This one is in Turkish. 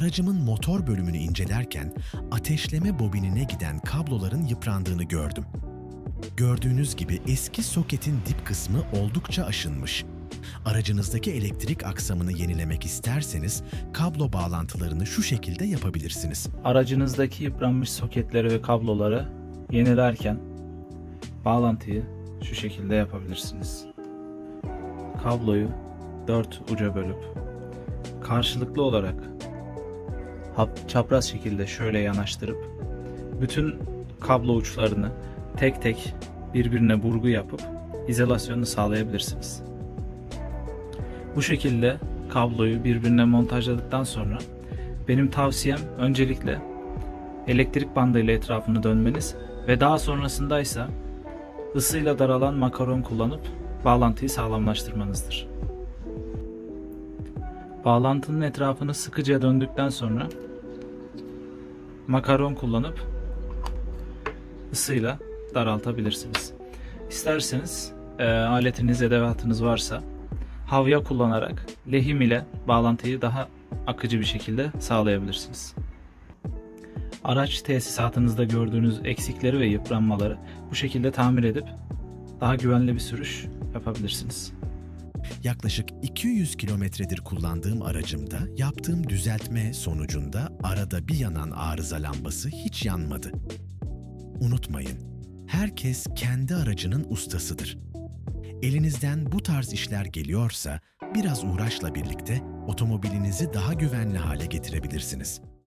aracımın motor bölümünü incelerken ateşleme bobinine giden kabloların yıprandığını gördüm. Gördüğünüz gibi eski soketin dip kısmı oldukça aşınmış. Aracınızdaki elektrik aksamını yenilemek isterseniz kablo bağlantılarını şu şekilde yapabilirsiniz. Aracınızdaki yıpranmış soketleri ve kabloları yenilerken bağlantıyı şu şekilde yapabilirsiniz. Kabloyu dört uca bölüp karşılıklı olarak çapraz şekilde şöyle yanaştırıp bütün kablo uçlarını tek tek birbirine burgu yapıp izolasyonunu sağlayabilirsiniz. Bu şekilde kabloyu birbirine montajladıktan sonra benim tavsiyem öncelikle elektrik bandıyla etrafını dönmeniz ve daha sonrasında ise ısıyla daralan makaron kullanıp bağlantıyı sağlamlaştırmanızdır. Bağlantının etrafını sıkıca döndükten sonra makaron kullanıp ısıyla daraltabilirsiniz. İsterseniz e, aletiniz, edevatınız varsa havya kullanarak lehim ile bağlantıyı daha akıcı bir şekilde sağlayabilirsiniz. Araç tesisatınızda gördüğünüz eksikleri ve yıpranmaları bu şekilde tamir edip daha güvenli bir sürüş yapabilirsiniz. Yaklaşık 200 kilometredir kullandığım aracımda yaptığım düzeltme sonucunda arada bir yanan arıza lambası hiç yanmadı. Unutmayın, herkes kendi aracının ustasıdır. Elinizden bu tarz işler geliyorsa biraz uğraşla birlikte otomobilinizi daha güvenli hale getirebilirsiniz.